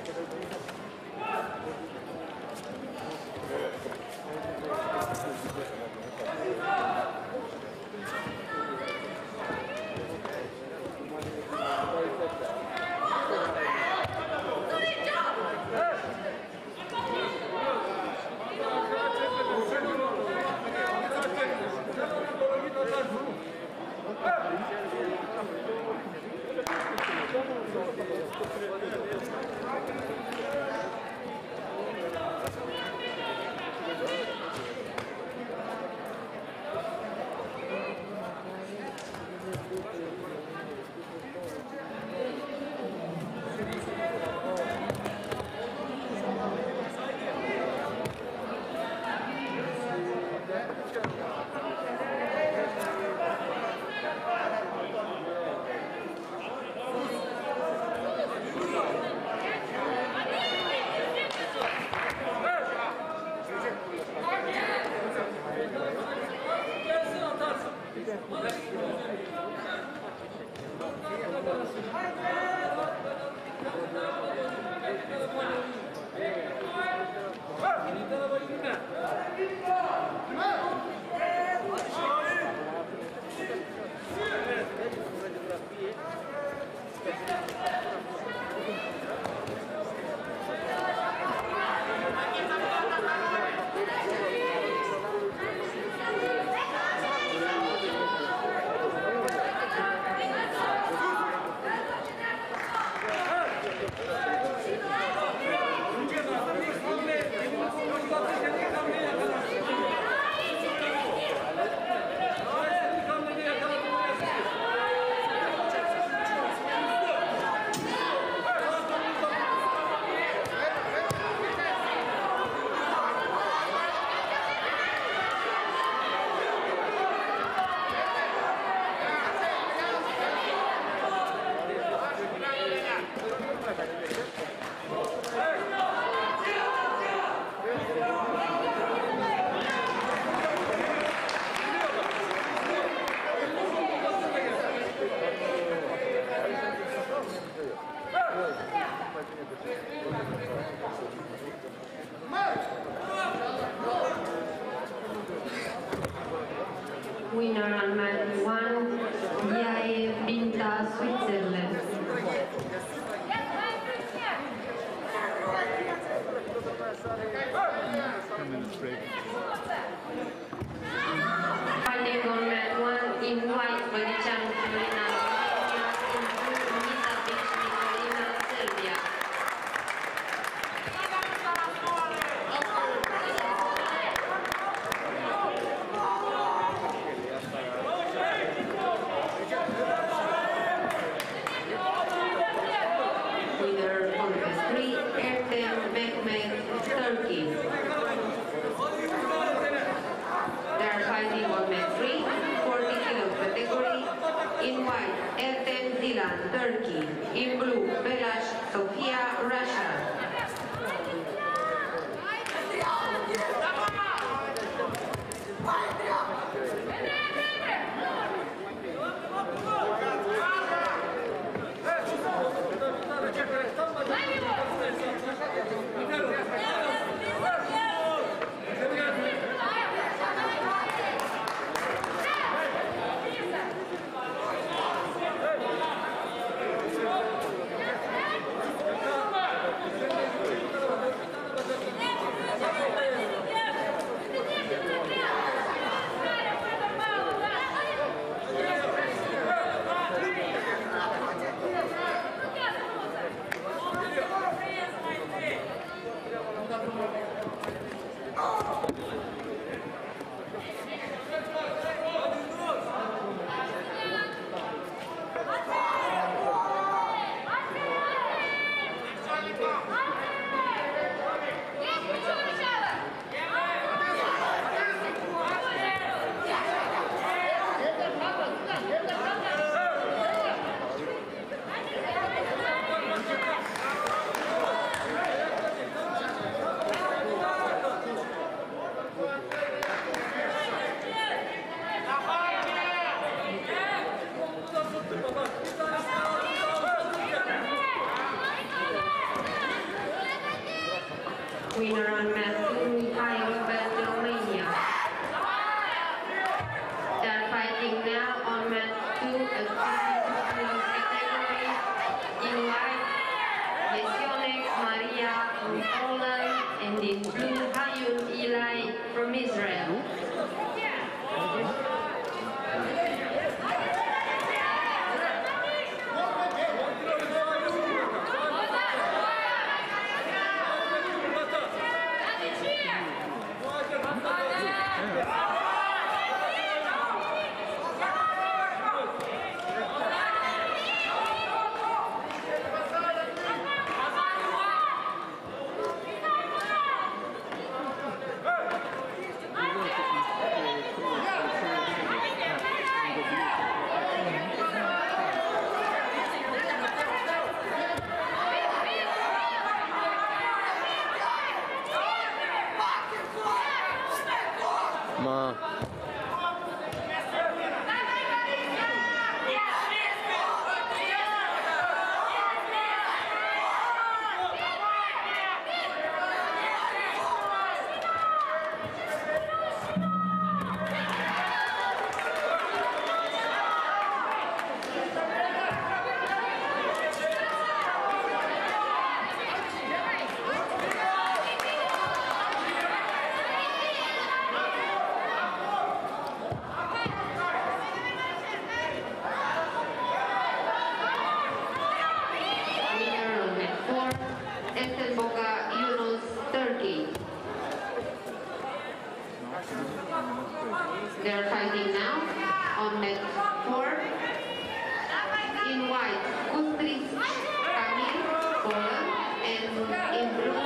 Obrigado. Winner on medal one, Yair Binta, Switzerland. Turkey in blue, Winner on mat 2, Thai Robert Romania. They are fighting now on mat 2, a 52 kilos category. In white, Yesionek Maria from Poland, and in blue, Hayun Eli from Israel. They're fighting now on net four. In white, Kustris Kamil, Poland, and in blue,